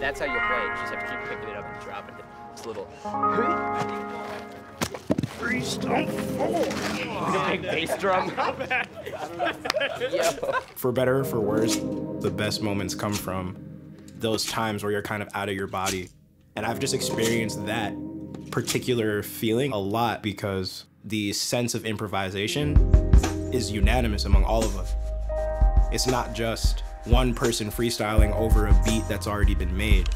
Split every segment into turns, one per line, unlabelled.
Yeah, that's how you play it. You just have to keep picking it up and dropping it. It's a little. Like a big bass drum.
For better or for worse, the best moments come from those times where you're kind of out of your body. And I've just experienced that particular feeling a lot because the sense of improvisation is unanimous among all of us. It's not just one person freestyling over a beat that's already been made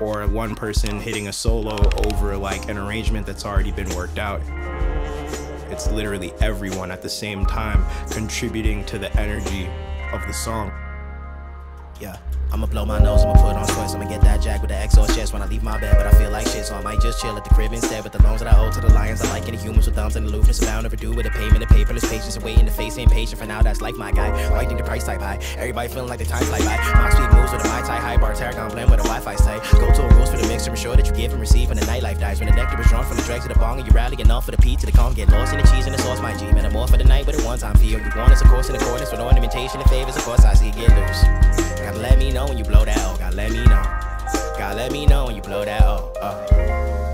or one person hitting a solo over like an arrangement that's already been worked out. It's literally everyone at the same time contributing to the energy of the song.
Yeah. I'ma blow my nose, I'ma put on sweats, I'ma get that jack with the exhaust chest when I leave my bed, but I feel like shit, so I might just chill at the crib instead with the loans that I owe to the lions. I like any humans with thumbs and aloofness, bound never do with a payment of paperless patience and waiting to face ain't patient for now. That's like my guy. Why think the price type high? Everybody feeling like the time fly by. My speed moves with a my tie high bar, Tarragon blend with a Wi-Fi site. Go to a rules for the mixer, ensure that you give and receive when the nightlife dies. When the nectar is drawn from the dregs to the bong and you rally enough for the P to the calm, get lost in the cheese and the sauce, my G. Man, A one-time feel. You want us, of course, in accordance with ornamentation and favors, of course, I see get loose. Gotta let me know when you blow that O. Gotta let me know. Gotta let me know when you blow that O. Uh.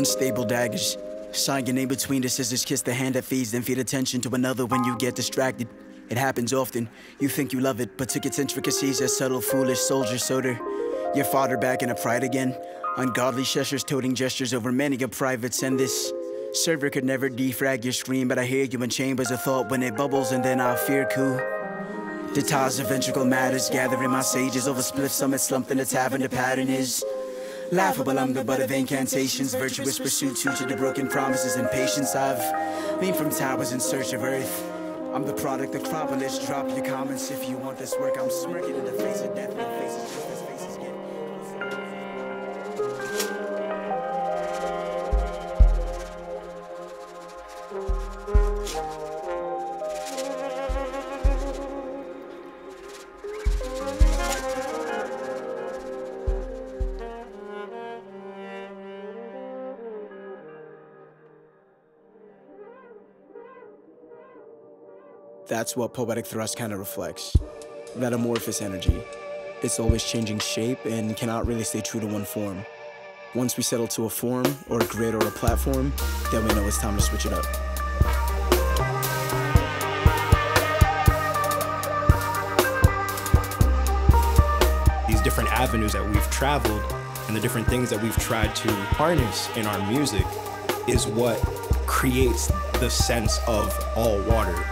Unstable daggers. Sign your name between the scissors, kiss the hand that feeds, then feed attention to another when you get distracted. It happens often. You think you love it, but took its intricacies as subtle, foolish soldier soda. Your father back in a pride again. Ungodly Cheshires toting gestures over many a privates, and this server could never defrag your screen, but I hear you in chambers of thought when it bubbles, and then I fear coup. The ties of ventricle matters, gathering my sages over split summit slumped in the tavern. The pattern is laughable. I'm the butt of incantations, virtuous pursuit to the broken promises and patience. I've leaned from towers in search of earth. I'm the product of Acropolis. Drop your comments if you want this work. I'm smirking in the face of death. That's what poetic thrust kind of reflects. That amorphous energy. It's always changing shape and cannot really stay true to one form. Once we settle to a form, or a grid, or a platform, then we know it's time to switch it up.
These different avenues that we've traveled and the different things that we've tried to harness in our music is what creates the sense of all water.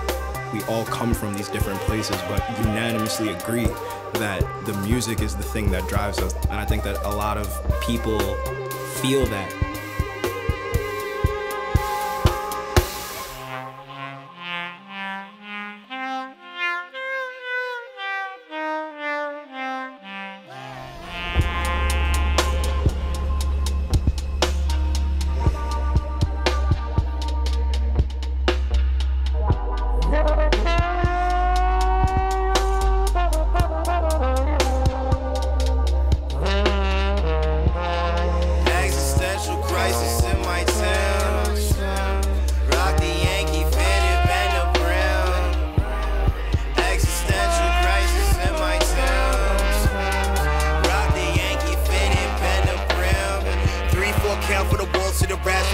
We all come from these different places, but unanimously agree that the music is the thing that drives us. And I think that a lot of people feel that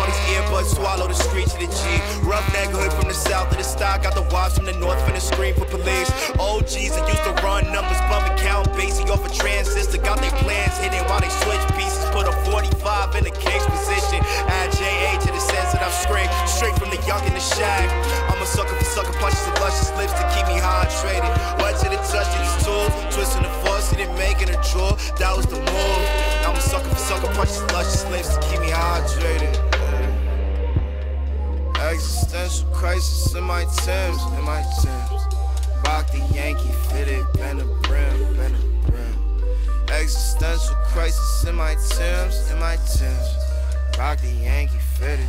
All these earbuds swallow the streets of the G. Roughneck hood from the south of the stock. Got the wives from the north finna scream for police. OGs that used to run numbers, bumping count Basie off a transistor. Got their plans hidden while they switch pieces. Put a 45 in the king's position. Add JA to the sense that I'm straight, straight from the young in the shack. I'm a sucker for sucker punches and luscious lips to keep me hydrated. What to the touch of these tools, twisting the faucet and making a draw. That was the move. I'm a sucker for sucker punches and luscious lips to keep crisis in my Timbs, in my Timbs. Rock the Yankee fitted, bend the brim, bend the brim. Existential crisis in my Timbs, in my Timbs. Rock the Yankee fitted.